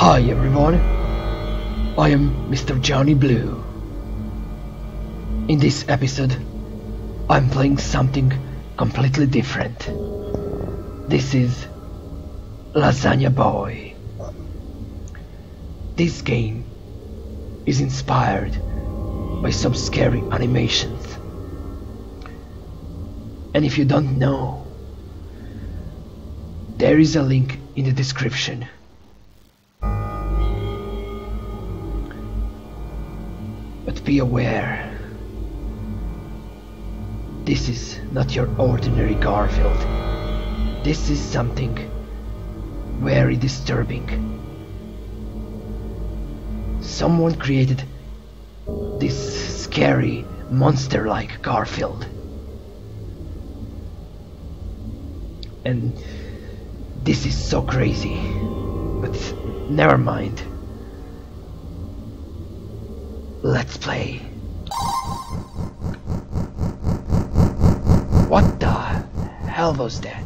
Hi everyone, I am Mr. Dzonny Blue. In this episode, I'm playing something completely different. This is Lasagna Boy. This game is inspired by some scary animations. And if you don't know, there is a link in the description. But be aware, this is not your ordinary Garfield. This is something very disturbing. Someone created this scary monster-like Garfield. And this is so crazy. But never mind. Let's play. What the hell was that?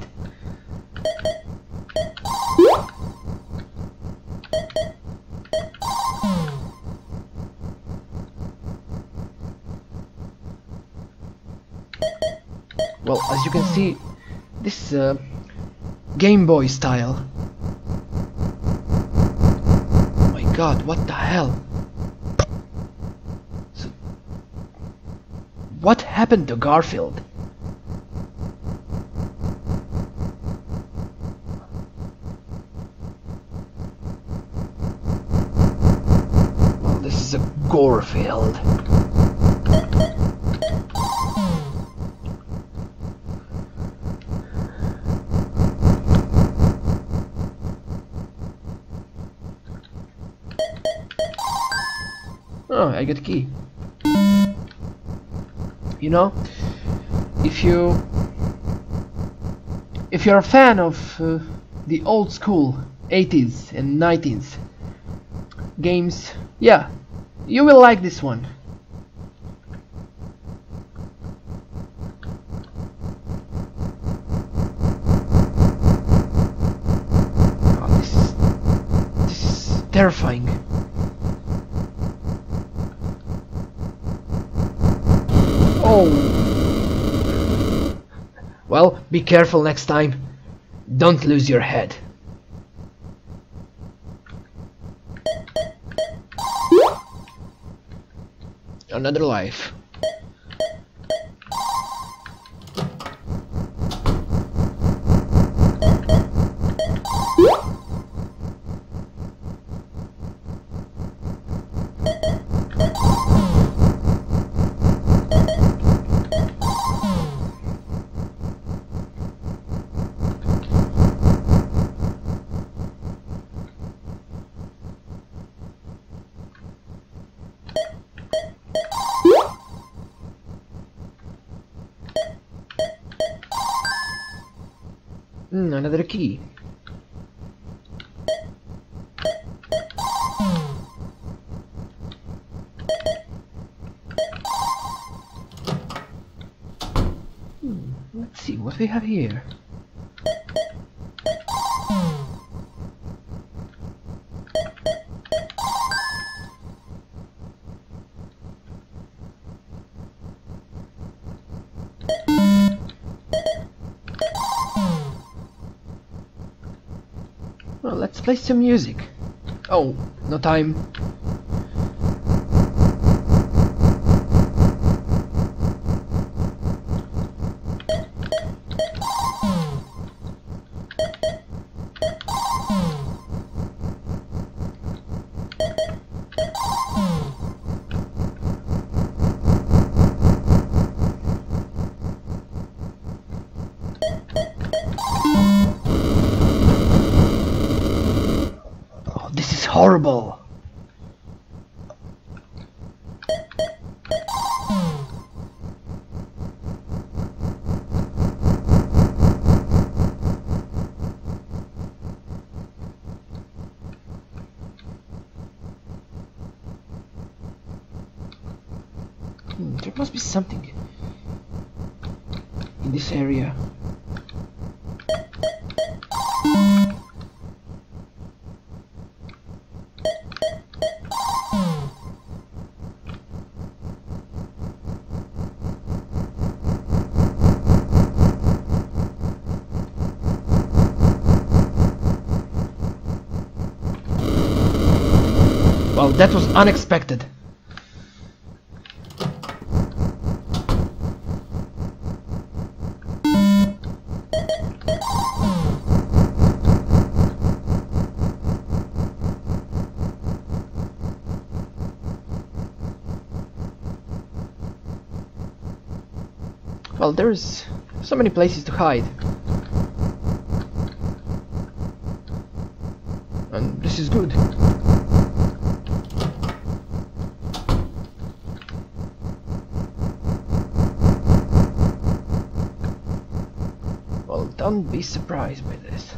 Well, as you can see, this uh, Game Boy style. Oh my god, what the hell? What happened to Garfield? Well, this is a Gorefield. Oh, I got a key. You know, if you if you're a fan of uh, the old school 80s and 90s games, yeah, you will like this one. Oh, this is this is terrifying. Well, be careful next time. Don't lose your head. Another life. Another key. Hmm, let's see what we have here. Let's play some music. Oh, no time. Horrible. Hmm, there must be something in this area. That was unexpected. Well, there's so many places to hide. And this is good. Well, don't be surprised by this.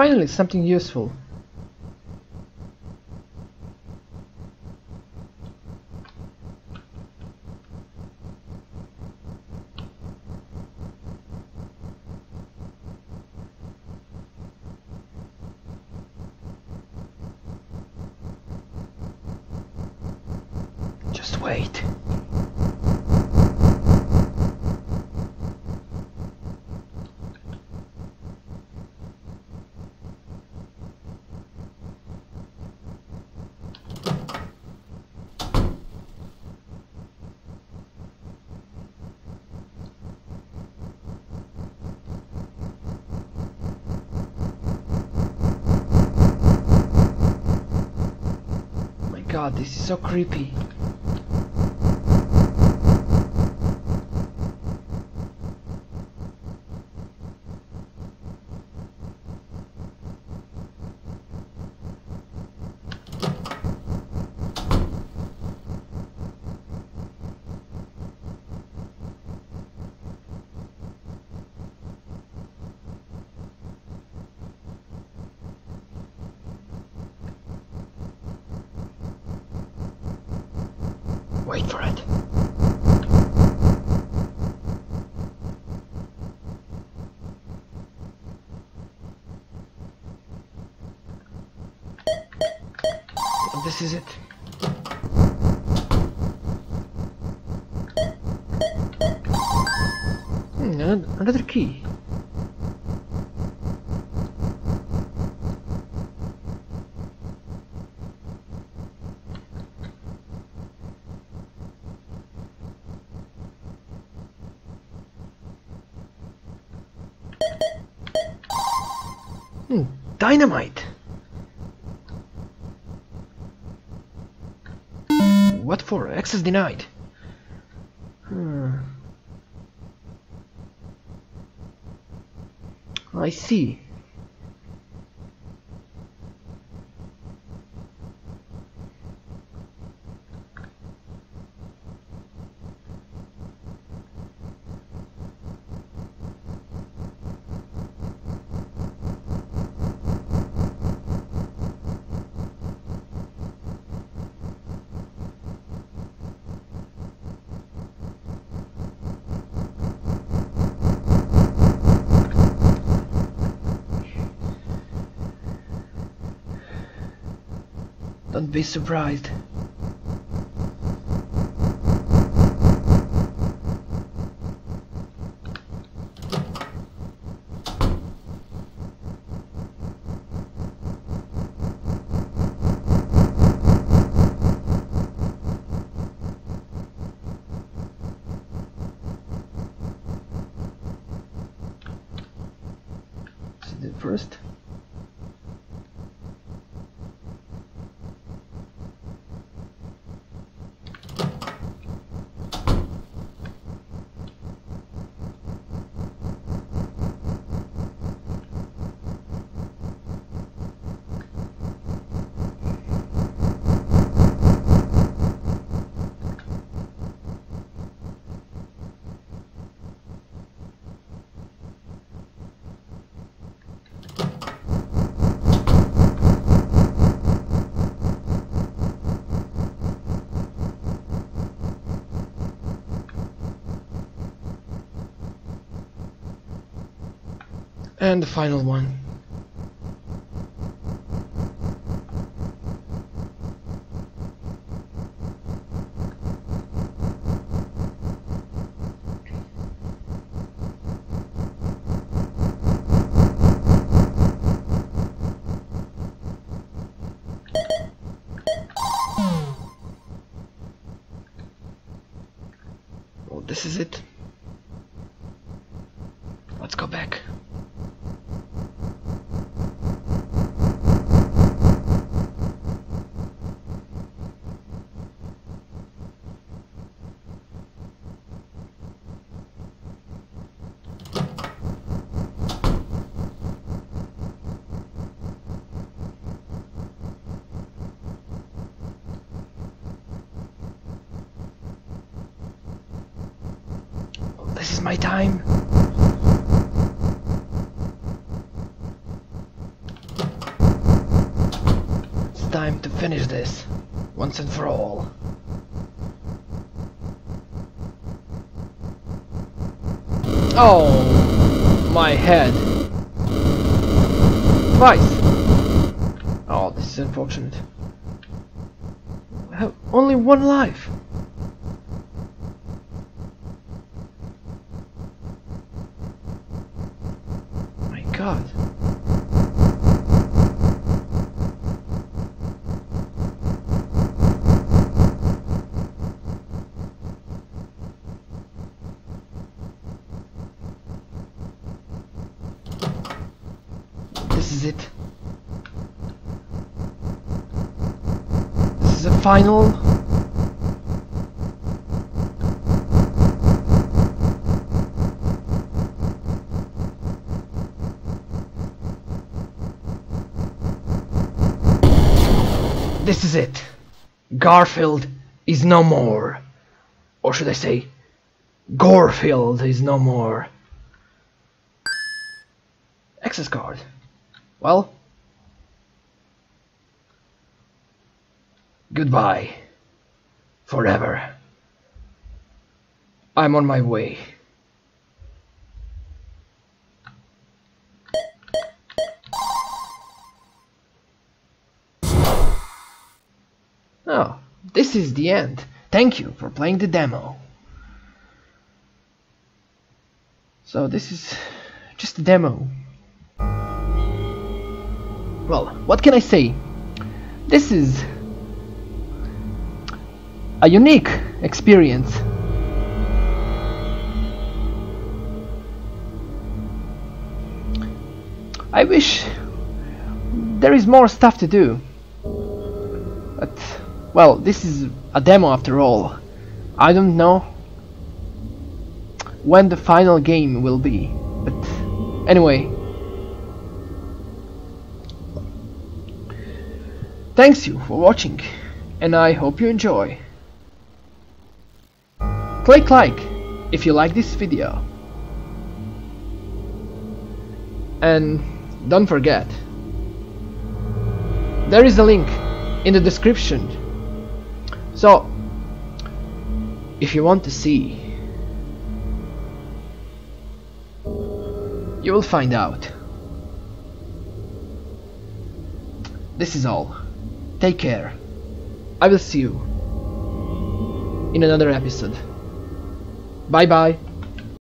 Finally, something useful. Just wait. my god, this is so creepy. Wait for it. This is it. Hmm, another key. Hmm, dynamite. What for? Access denied. Hmm. I see. Don't be surprised. the first And the final one. Well, this is it. Let's go back. This is my time. It's time to finish this once and for all. Oh, my head. Twice. Oh, this is unfortunate. I have only one life. My god. This is it. This is a final. This is it. Garfield is no more. Or should I say, Gorefield is no more. Access card. Well, goodbye. Forever. I'm on my way. Oh, this is the end. Thank you for playing the demo. So this is just a demo. Well, what can I say? This is a unique experience. I wish there is more stuff to do. But, well, this is a demo after all. I don't know when the final game will be. But, anyway. Thanks you for watching, and I hope you enjoy. Click like if you like this video. And don't forget, there is a link in the description. So, if you want to see, you will find out. This is all. Take care. I will see you in another episode. Bye bye.